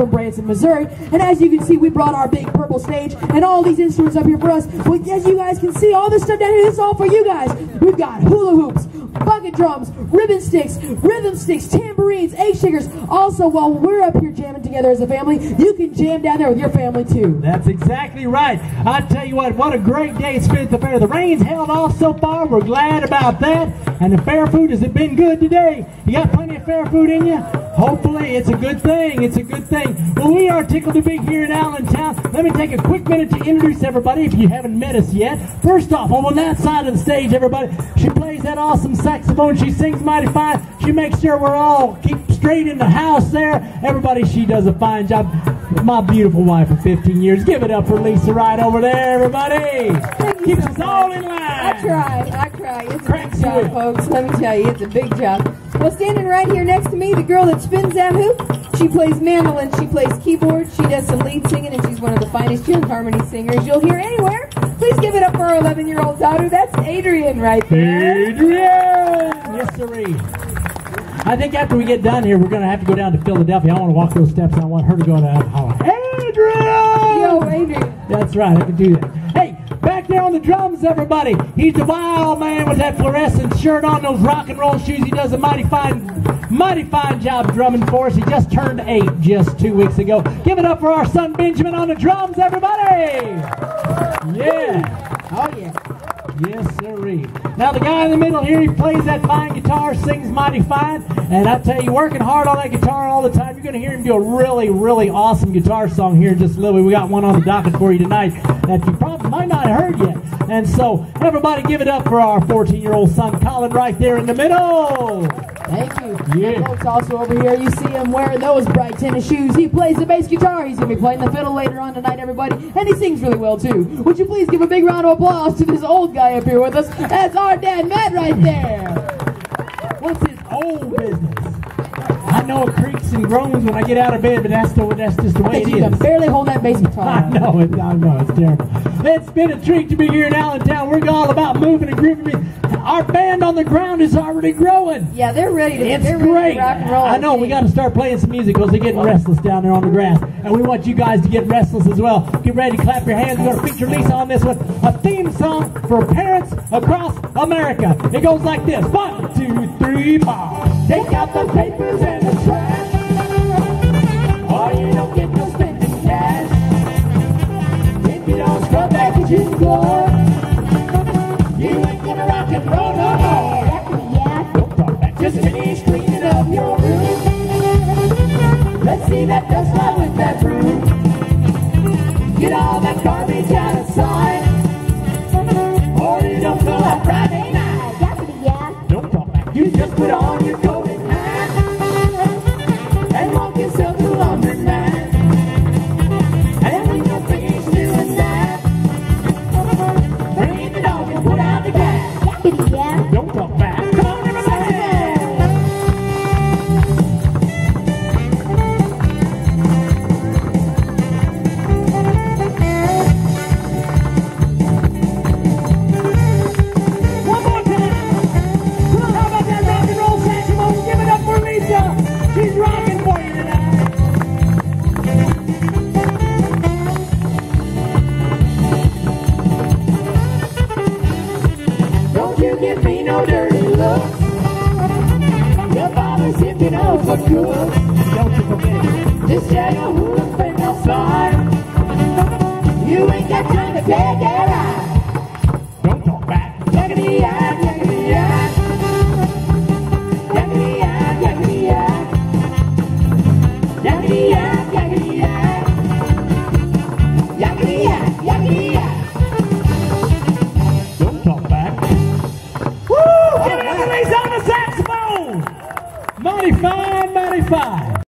from Branson, Missouri. And as you can see, we brought our big purple stage and all these instruments up here for us. But as you guys can see, all this stuff down here, this is all for you guys. We've got hula hoops, bucket drums, ribbon sticks, rhythm sticks, tambourines, egg shakers. Also, while we're up here jamming together as a family, you can jam down there with your family too. That's exactly right. I tell you what, what a great day been at the fair. The rain's held off so far. We're glad about that. And the fair food has it been good today. You got plenty of fair food in you? Hopefully, it's a good thing. It's a good thing. Well, we are tickled to be here in Allentown. Let me take a quick minute to introduce everybody if you haven't met us yet. First off, I'm on that side of the stage, everybody, she plays that awesome saxophone. She sings mighty fine. She makes sure we're all keep straight in the house there. Everybody, she does a fine job. My beautiful wife for 15 years. Give it up for Lisa right over there, everybody. Keeps us all in line. I try. I try. It's a big job, folks. Let me tell you, it's a big job. Well, standing right here next to me, the girl that spins that hoop, she plays mandolin, she plays keyboard, she does some lead singing, and she's one of the finest young harmony singers you'll hear anywhere. Please give it up for our 11-year-old daughter. That's Adrian right there. Adrian! Yes, sirree. I think after we get done here, we're going to have to go down to Philadelphia. I want to walk those steps. and I want her to go to holler, Adrian! Yo, Adrian. That's right, I can do that. Hey, back there on the drums, everybody. He's the wild man with that fluorescent shirt on, those rock and roll shoes. He does a mighty fine, mighty fine job drumming for us. He just turned eight just two weeks ago. Give it up for our son Benjamin on the drums, everybody! Yeah. Yes, sirree. Now the guy in the middle here, he plays that fine guitar, sings mighty fine, and I tell you, working hard on that guitar all the time, you're going to hear him do a really, really awesome guitar song here in just a little bit. We got one on the docket for you tonight that you probably might not have heard yet. And so, everybody give it up for our 14-year-old son, Colin, right there in the middle. Thank you. Yeah. Folks, also over here, you see him wearing those bright tennis shoes. He plays the bass guitar. He's going to be playing the fiddle later on tonight, everybody. And he sings really well, too. Would you please give a big round of applause to this old guy up here with us? That's our dad, Matt, right there. What's his old business? I know it creaks and groans when I get out of bed, but that's the that's just the way it You is. can barely hold that bass guitar. I know it. I know it's terrible. It's been a treat to be here in Allentown. We're all about moving and grooving. Our band on the ground is already growing. Yeah, they're ready to, It's they're ready great. to rock and roll. I know we got to start playing some music because they're getting restless down there on the grass, and we want you guys to get restless as well. Get ready to clap your hands. We're going to feature Lisa on this one. A theme song for parents across America. It goes like this: One, two, three, four. Take out the papers and the trash. Or you don't get no spending cash. If you don't scrub that kitchen floor, see that dust fly with that broom. Get all that garbage out of sight. Or don't go out Friday night. Yeah. Don't talk back. You just put on your coat and hat and walk yourself up for good. Don't you forget it. This Chattanooga friend no slide. You ain't got time to it out. Don't talk back. Yak, yakety yak. 45, 95.